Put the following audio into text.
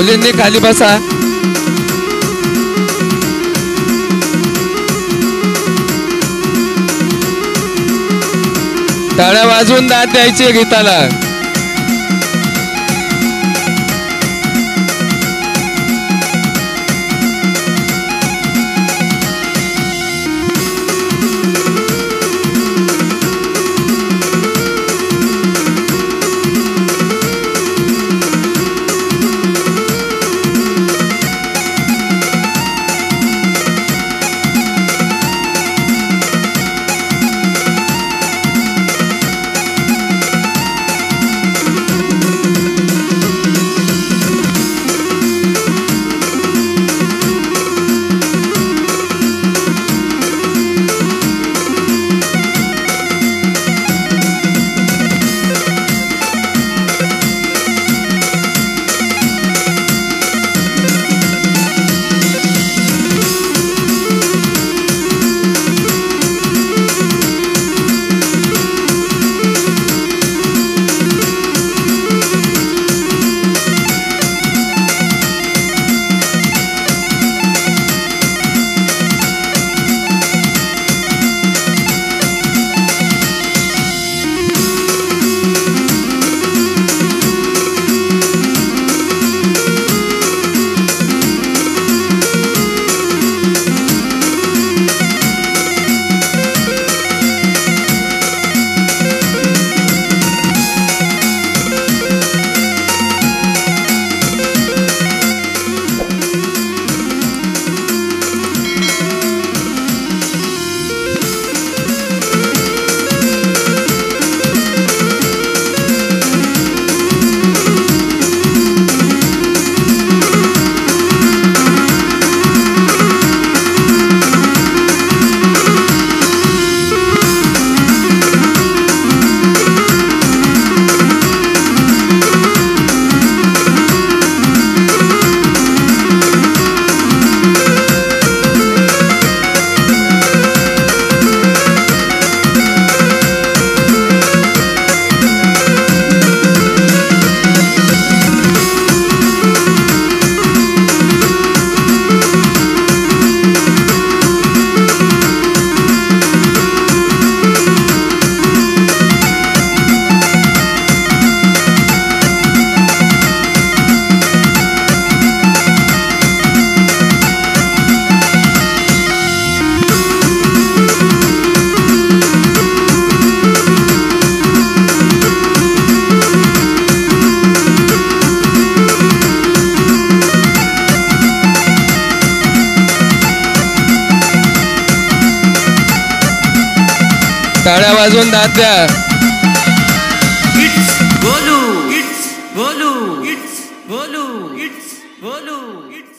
मुलींनी खाली बसा. टाळ्या वाजवून दात द्यायची गीताला. टाळ्या वाजवून दाद द्या. इट्स गोलू इट्स बोलू इट्स बोलू इट्स बोलू इट्स